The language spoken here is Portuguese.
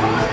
Vamos!